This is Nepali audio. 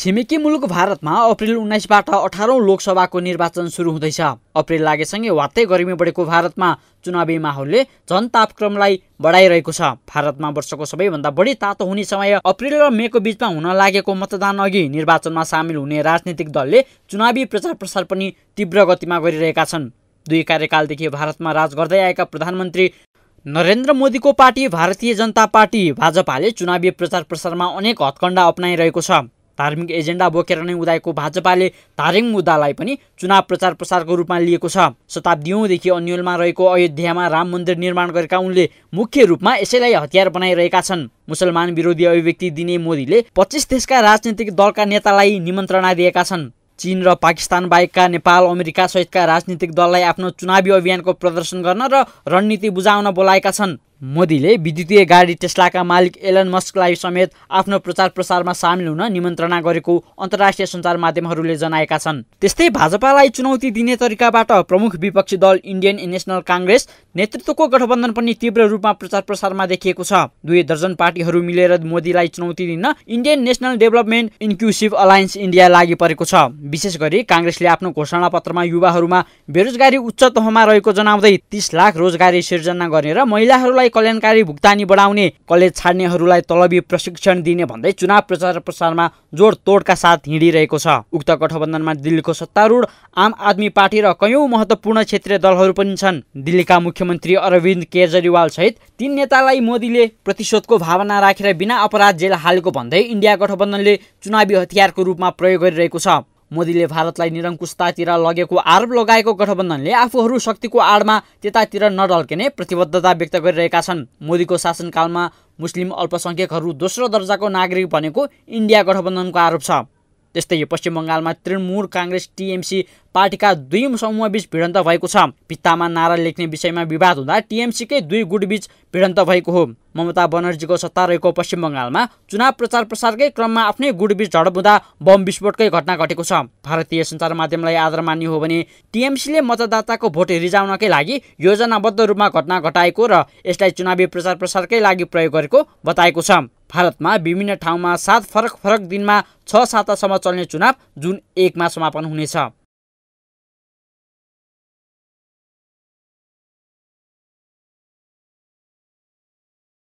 छिमेकी मुलुक भारतमा अप्रेल उन्नाइसबाट अठारौँ लोकसभाको निर्वाचन सुरु हुँदैछ। अप्रेल लागेसँगै वात्तै गर्मी बढेको भारतमा चुनावी माहौलले झन तापक्रमलाई बढाइरहेको छ। भारतमा वर्षको सबैभन्दा बढी तातो हुने समय अप्रेल र मेको बिचमा हुन लागेको मतदान अघि निर्वाचनमा सामेल हुने राजनीतिक दलले चुनावी प्रचार प्रसार पनि तीव्र गतिमा गरिरहेका छन्। दुई कार्यकालदेखि भारतमा राज गर्दै आएका प्रधानमन्त्री नरेन्द्र मोदीको पार्टी भारतीय जनता पार्टी भाजपाले चुनावी प्रचार प्रसारमा अनेक हत्कण्डा अप्नाइरहेको छ। धार्मिक एजेन्डा बोकेर नै उदाएको भाजपाले धार्मिक मुद्दालाई पनि चुनाव प्रचार प्रसारको रूपमा लिएको छ। शताब्दीौँदेखि अन्यलमा रहेको अयोध्यामा राम मन्दिर निर्माण गरेका उनले मुख्य रूपमा यसैलाई हतियार बनाइरहेका छन्। मुसलमान विरोधी अभिव्यक्ति दिने मोदीले पच्चिस देशका राजनीतिक दलका नेतालाई निमन्त्रणा दिएका छन्। चीन र पाकिस्तान बाहेकका नेपाल अमेरिका सहितका राजनीतिक दललाई आफ्नो चुनावी अभियानको प्रदर्शन गर्न र रणनीति बुझाउन बोलाएका छन्। मोदीले विद्युतीय गाडी टेस्लाका मालिक एलन मस्कलाई समेत आफ्नो प्रचार प्रसारमा सामेल हुन निमन्त्रणा गरेको अन्तर्राष्ट्रिय सञ्चार माध्यमहरूले जनाएका छन्। त्यस्तै भाजपालाई चुनौती दिने तरिकाबाट प्रमुख विपक्षी दल इन्डियन नेसनल काङ्ग्रेस नेतृत्वको गठबन्धन पनि तीव्र रूपमा प्रचार प्रसारमा देखिएको छ। दुई दर्जन पार्टीहरू मिलेर मोदीलाई चुनौती दिन Indian national development inclusive alliance India लागि परेको छ। विशेष गरी काङ्ग्रेसले आफ्नो घोषणा पत्रमा युवाहरूमा बेरोजगारी उच्च तहमा रहेको जनाउँदै तीस लाख रोजगारी सिर्जना गर्ने र महिलाहरूलाई कल्याणकारी भुक्तानी बढाउने कलेज छाड्नेहरूलाई तलबी प्रशिक्षण दिने भन्दै चुनाव प्रचार प्रसारमा जोड तोडका साथ हिँडिरहेको छ। उक्त गठबन्धनमा दिल्लीको सत्तारूढ आम आदमी पार्टी र कयौँ महत्त्वपूर्ण क्षेत्रीय दलहरू पनि छन्। दिल्लीका मुख्यमन्त्री अरविन्द केजरीवाल सहित तीन नेतालाई मोदीले प्रतिशोधको भावना राखेर बिना अपराध जेल हालेको भन्दै इन्डिया गठबन्धनले चुनावी हतियारको रूपमा प्रयोग गरिरहेको छ। मोदीले भारतलाई निरङ्कुशतातिर लगेको आरोप लगाएको गठबन्धनले आफूहरू शक्तिको आडमा त्यतातिर नढल्किने प्रतिबद्धता व्यक्त गरिरहेका छन्। मोदीको शासनकालमा मुस्लिम अल्पसङ्ख्यकहरू दोस्रो दर्जाको नागरिक भनेको इन्डिया गठबन्धनको आरोप छ। त्यस्तै पश्चिम बङ्गालमा तृणमूल काङ्ग्रेस टिएमसी पार्टीका दुई समूहबीच भिडन्त भएको छ। भित्तामा नारा लेख्ने विषयमा विवाद हुँदा टिएमसीकै दुई गुटबीच भिडन्त भएको हो। ममता बनर्जीको सत्ता रहेको पश्चिम बङ्गालमा चुनाव प्रचार प्रसारकै क्रममा आफ्नै गुटबीच झडप हुँदा बम विस्फोटकै घटना घटेको छ। भारतीय सञ्चार माध्यमलाई आदर मान्ने हो भने टिएमसीले मतदाताको भोट रिजाउनकै लागि योजनाबद्ध रूपमा घटना घटाएको र यसलाई चुनावी प्रचार प्रसारकै लागि प्रयोग गरेको बताएको छ। भारतमा विभिन्न ठाउँमा सात फरक फरक दिनमा छ सातासम्म चल्ने चुनाव जुन एकमा समापन हुनेछ।